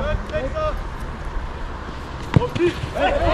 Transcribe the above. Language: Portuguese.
Gut, Sechser. Auf. Hey, hey.